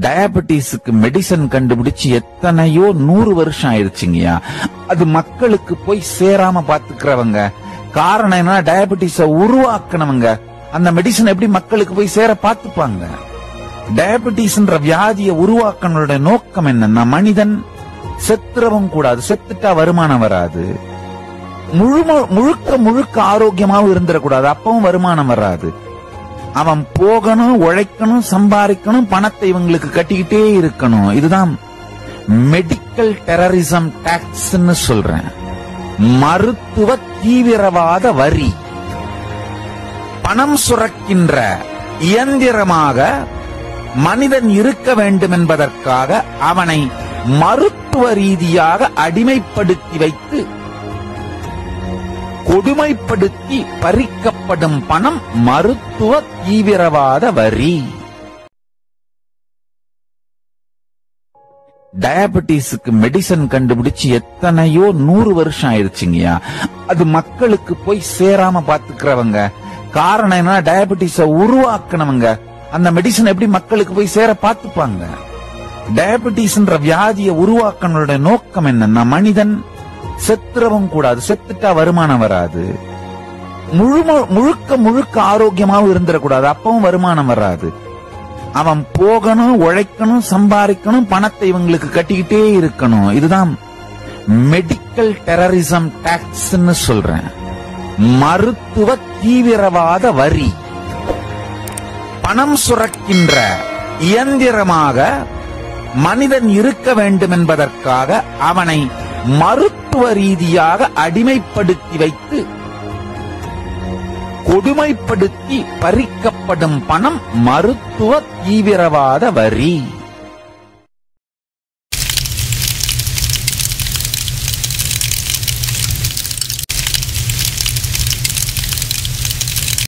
டயபெட்டிஸுக்கு medicine கண்டுபிடிச்சு எத்தனையோ நூறு வருஷம் ஆயிருச்சுங்கய்யா அது மக்களுக்கு போய் சேராம பாத்துக்கிறவங்க காரணம் என்ன டயபெட்டிஸ உருவாக்குனவங்க. அந்த மெடிசன் எப்படி மக்களுக்கு போய் சேர பாத்துப்பாங்க டயபெட்டிஸ்ன்ற வியாதியை உருவாக்கனோட நோக்கம் என்னன்னா மனிதன் செத்துறவும் கூடாது. செத்துட்டா வருமானம் வராது. முழு முழுக்க முழுக்க ஆரோக்கியமாவும் இருந்துடக்கூடாது. அப்பவும் வருமானம் வராது. அவன் போகணும் உழைக்கணும் சம்பாதிக்கணும் பணத்தை இவங்களுக்கு கட்டிக்கிட்டே இருக்கணும். இதுதான் மெடிக்கல் டெரரிசம் டாக்ஸ்ன்னு சொல்றேன். மருத்துவ தீவிரவாத வரி. பணம் சுரக்கின்ற இயந்திரமாக மனிதன் இருக்க வேண்டும் என்பதற்காக அவனை மருத்துவ ரீதியாக அடிமைப்படுத்தி வைத்து கொடுமைப்படுத்தி பறிக்கப்படும் பணம் மருத்துவ தீவிரவாத வரி. டயபெட்டிஸுக்கு மெடிசன் கண்டுபிடிச்சு எத்தனையோ நூறு வருஷம் ஆயிருச்சுங்கய்யா அது மக்களுக்கு போய் சேராம பாத்துக்கிறவங்க. காரணம் என்ன டயபெட்டிஸ உருவாக்குனவங்க. அந்த மெடிசன் எப்படி மக்களுக்கு போய் சேர பாத்துப்பாங்க? டயபெட்டிஸ்ன்ற வியாதியை உருவாக்கணுடைய நோக்கம் என்னன்னா மனிதன் செத்துறவும் கூடாது. செத்துட்டா வருமானம் வராது. முழு முழுக்க முழுக்க ஆரோக்கியமாவும் இருந்துடக்கூடாது. அப்பவும் வருமானம் வராது. அவன் போகணும் உழைக்கணும் சம்பாதிக்கணும் பணத்தை இவங்களுக்கு கட்டிக்கிட்டே இருக்கணும். இதுதான் மெடிக்கல் டெரரிசம் டாக்ஸ்ன்னு சொல்றேன். மருத்துவ தீவிரவாத வரி. பணம் சுரக்கின்ற இயந்திரமாக மனிதன் இருக்க வேண்டும் என்பதற்காக அவனை மருத்துவ ரீதியாக அடிமைப்படுத்தி வைத்து கொடுமைப்படுத்தி பறிக்கப்படும் பணம் மருத்துவ தீவிரவாத வரி.